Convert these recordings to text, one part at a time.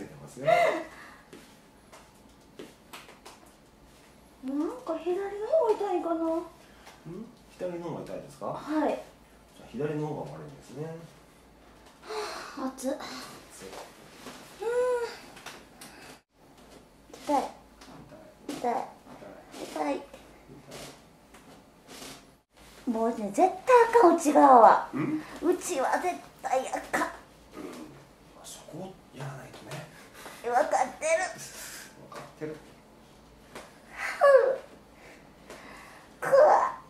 げてますよなんか左の方が痛いかな？うん？左の方が痛いですか？はい。じゃあ左の方が悪いんですね。熱っ。そう痛い。痛い。痛い。もうね絶対あかんうち側は。うちは絶対あかんそこをやらないとね分かってる。分かってる。くわ。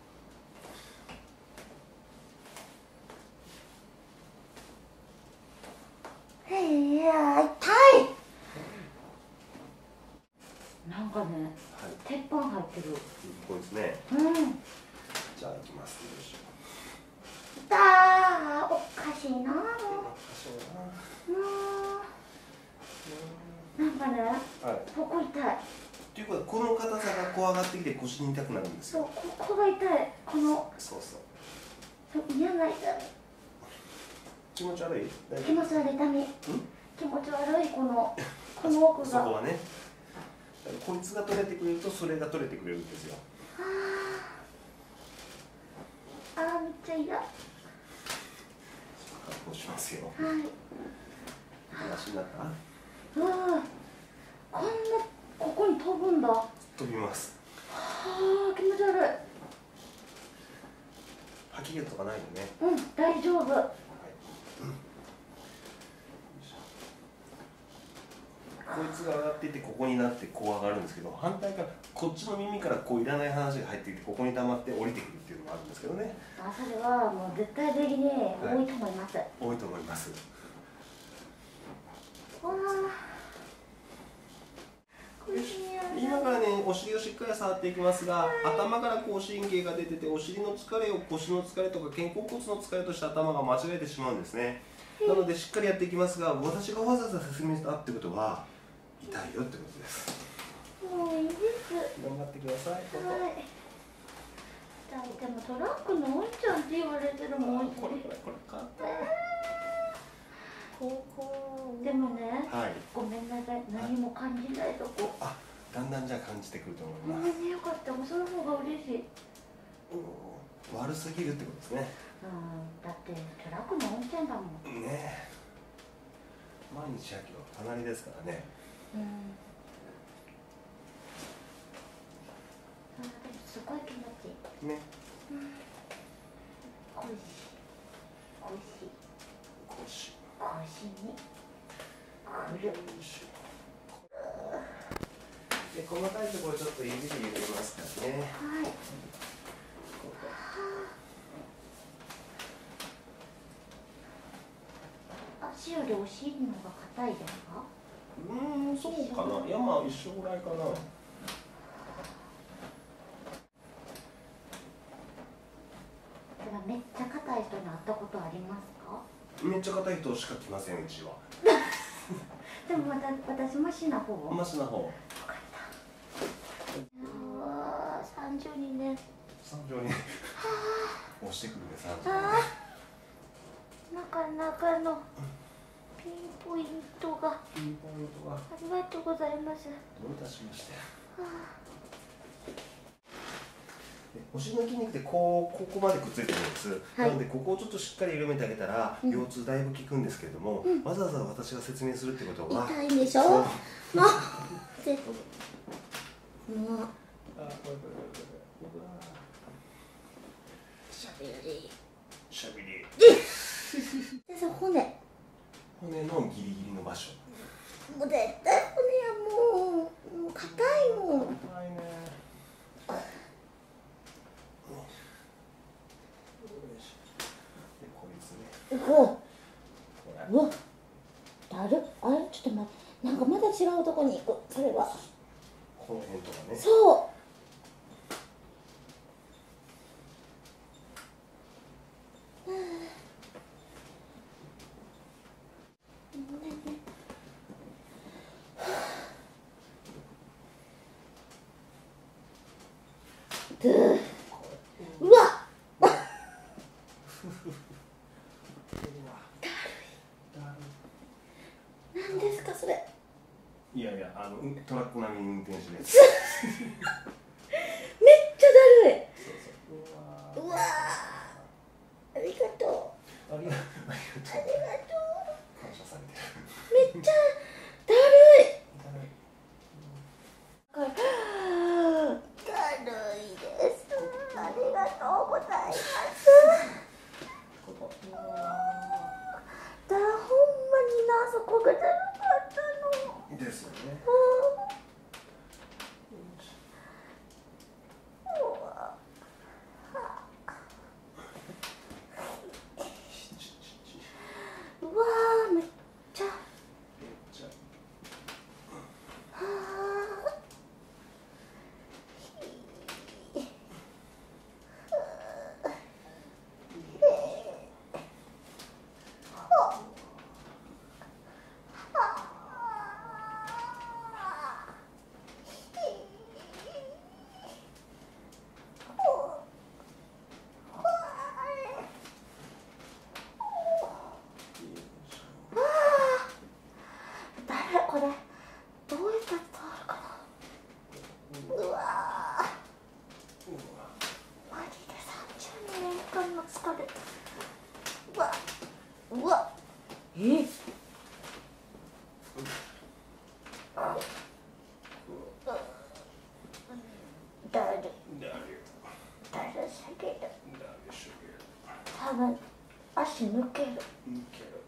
いや痛い。なんかねはい。鉄板入ってる。こうですね。うんじゃあ行きます。よいしょ痛ーおかしいな。もおかしいな。うなんかねはい。ここ痛い。ということはこの硬さが怖がってきて腰に痛くなるんですそうよここが痛い。このそうそう。そう嫌な痛気持ち悪い？気持ち悪い痛み。ん？気持ち悪いこのこの奥が。そこはね。こいつが取れてくれるとそれが取れてくれるんですよ。あー。めっちゃ嫌。は確保しますよ。い。話になった？うわこんなここに飛ぶんだ。は飛びます。あ気持ち悪い。吐き気とかないよね。うん大丈夫。はい。こいつが上がっていってここになってこう上がるんですけど反対からこっちの耳からこういらない話が入ってきてここに溜まって降りてくるっていうのもあるんですけどね。あそれはもう絶対的に多いと思います、多いと思います今からねお尻をしっかり触っていきますが頭からこう神経が出ててお尻の疲れを腰の疲れとか肩甲骨の疲れとして頭が間違えてしまうんですね。なのでしっかりやっていきますが私がわざわざ説明したってことは痛いよってことです。もうい。い。です頑張ってください。はい。でもトラックのおんちゃんって言われてるもんこれこれこれ買ったここでもねはい。ごめんなさい。何も感じないとこ。あだんだんじゃあ感じてくると思いごます。めんねよかったもうその方が嬉しい。うん。悪すぎるってことですね。うん。だってトラックのおんちゃんだもん。ねえ。毎日秋は隣ですからね。うん。すごい気持ちいい。ね。おいしい。おい。しい。腰腰にくるで細かいところちょっと指で入れますからね。はい。足よりお尻の方が硬いですか？うーんそうかな。いやまあ一緒ぐらいかな。めっちゃ硬い人に会ったことありますか？めっちゃ硬い人しか来ませんうちはでもまた私マシな方マシな方。うわー32年。三条に押してくるね三条なかなかのピンポイントが。あピンポイントが。りがとうございます。どういたしまして。でお尻の筋肉ってこうここまでくっついてるんです、はい。なのでここをちょっとしっかり緩めてあげたら、うん。腰痛だいぶ効くんですけれども、わざわざ私が説明するってことは痛いんでしょ？もう。ぜもう。しゃべりしゃべりで。さ骨骨のギリギリの場所。もう絶対骨やもうもう硬いもん。硬いねでこいつねうわこれ。うわだるあれ？ちょっと待って。なんかまだ違うとこに行く。それは。この辺とかね。そう。うわ 何ですかそれ。あのうんトラック並みに運転してねめっちゃだるい。そうそう。うわありがとう。ありがとう。ありがとう。感謝されてる。うめっちゃだるい。だるいです。ありがとうございますここだほんまになそこがだるかったのですよねうわうわーめっちゃじゃは誰これどうやって伝わるかなうわーマジで32年間の疲れうわうわえ？だるだるよだるすぎるだるしょげ多分足抜ける抜ける